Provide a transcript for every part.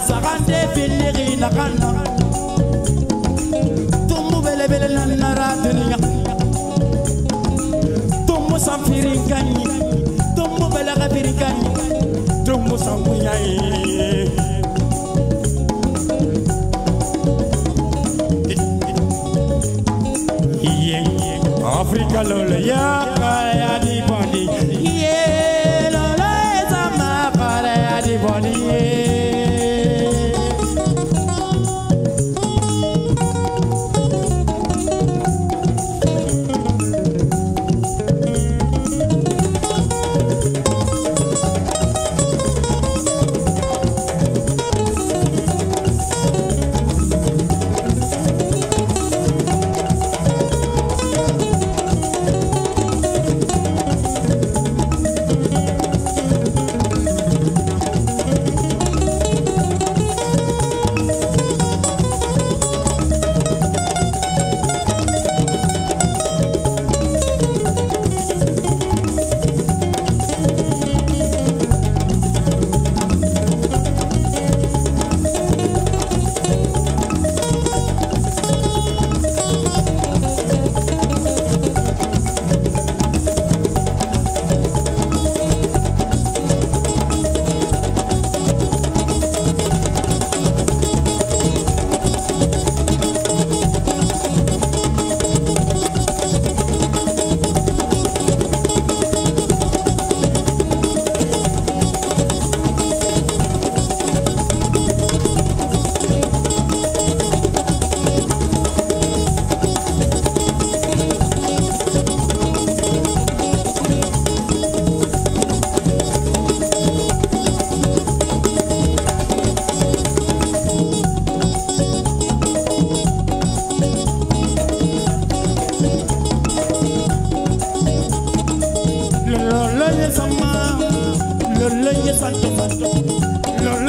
nasaka nde biliri na kana tumbu belebele na nara duniya tumbu san firinkanyi tumbu belaka firinkanyi tumbu san kunyaye Africa lolo yeah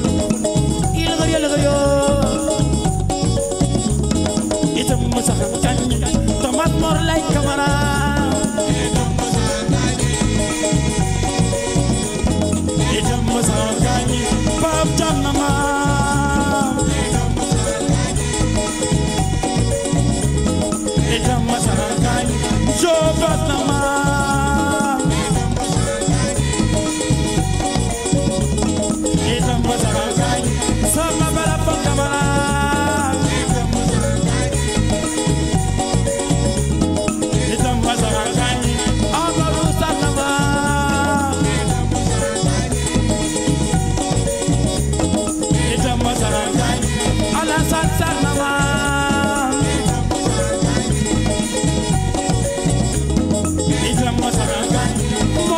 no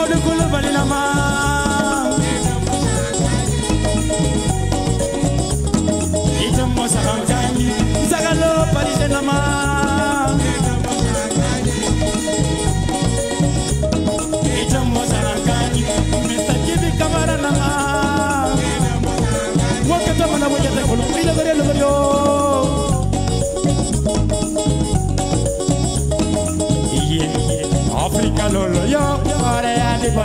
కొడుకులు బలిలమా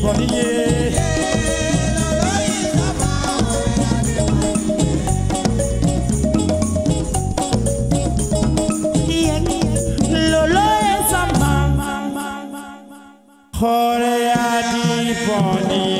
everybody, yeah. Hore adi